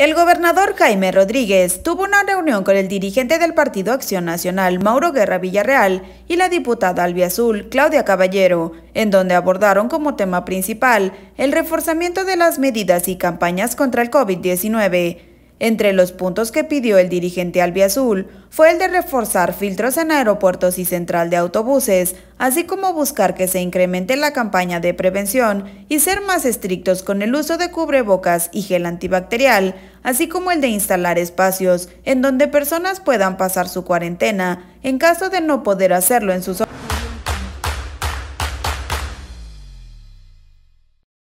El gobernador Jaime Rodríguez tuvo una reunión con el dirigente del Partido Acción Nacional, Mauro Guerra Villarreal, y la diputada albiazul, Claudia Caballero, en donde abordaron como tema principal el reforzamiento de las medidas y campañas contra el COVID-19. Entre los puntos que pidió el dirigente albiazul fue el de reforzar filtros en aeropuertos y central de autobuses, así como buscar que se incremente la campaña de prevención y ser más estrictos con el uso de cubrebocas y gel antibacterial, así como el de instalar espacios en donde personas puedan pasar su cuarentena en caso de no poder hacerlo en sus